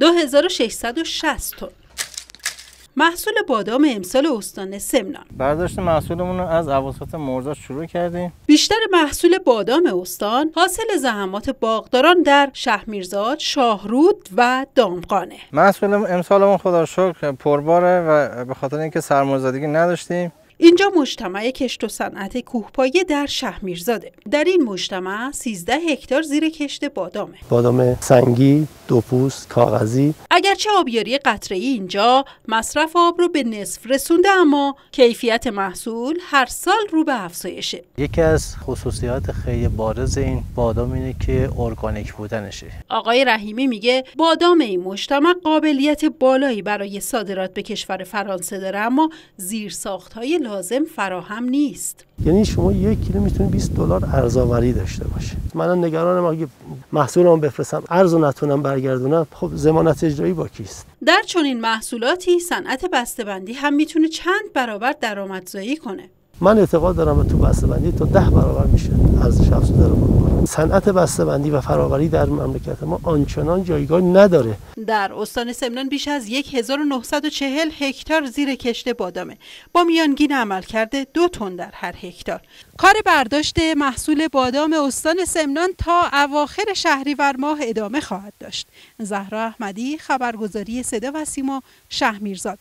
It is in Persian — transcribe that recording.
2660 تن. محصول بادام امسال استان سمنان. برداشت محصولمون رو از اواسط مرداد شروع کردیم. بیشتر محصول بادام استان حاصل زحمات باغداران در شهرمیرزاد، شاهرود و دامقانه محصول امسالمون خدا شکر پرباره و به خاطر اینکه سرمایه‌زدگی نداشتیم. اینجا مجتمع کشت و صنعت کوهپایه در شهرمیرزاده در این مجتمع 13 هکتار زیر کشت بادامه. بادام سنگی دو پوست کاغذی. اگرچه آبیاری قطره‌ای اینجا مصرف آب رو به نصف رسونده اما کیفیت محصول هر سال رو به افزایشه. یکی از خصوصیات خیلی بارز این بادام اینه که ارگانیک بودنشه. آقای رحیمی میگه بادام این مجتمع قابلیت بالایی برای صادرات به کشور فرانسه داره اما زیرساختهای لازم فراهم نیست. یعنی شما یک کیلو می‌تونید 20 دلار ارزآوری داشته باشه من نگرانم اگه محصولم بفرستم ارز نتونم برگردونم خب ضمانت اجرایی با کیست؟ در چنین محصولاتی صنعت بسته‌بندی هم می‌تونه چند برابر درآمدزایی کنه. من اعتقاد دارم تو بسته‌بندی تا ده برابر میشه ارزش افزوده رو صنعت بسته‌بندی و فراوری در مملکت ما آنچنان جایگاه نداره. در استان سمنان بیش از 1940 هکتار زیر کشت بادامه. با میانگین عمل کرده دو تن در هر هکتار. کار برداشت محصول بادام استان سمنان تا اواخر شهریور ماه ادامه خواهد داشت. زهرا احمدی خبرگزاری صدا و سیما شهرمیرزاد